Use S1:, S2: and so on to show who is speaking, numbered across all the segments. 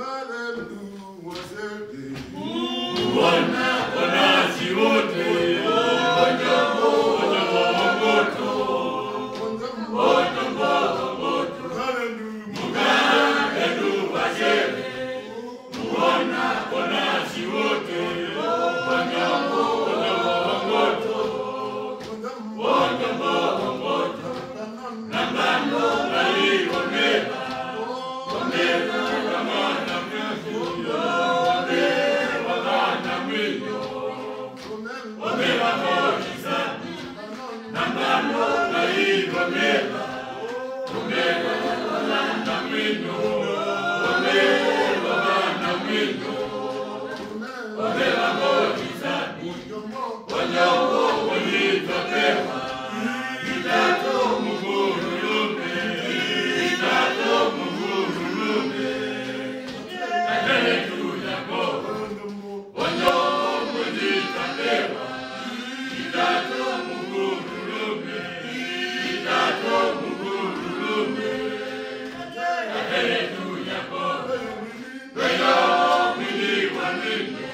S1: Hallelujah.
S2: Señor. Amen.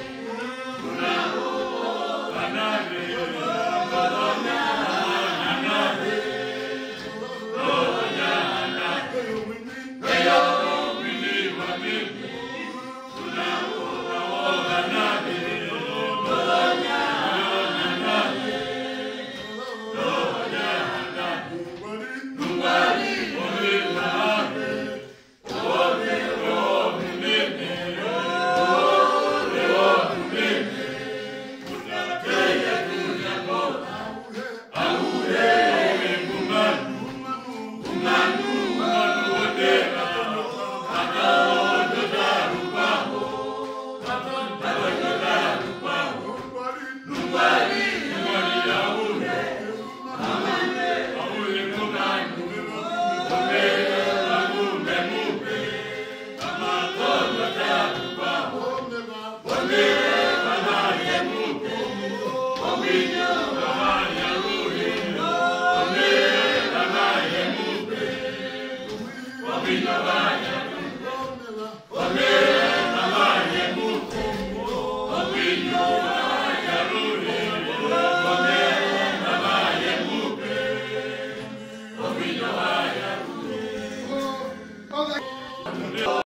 S1: Happy New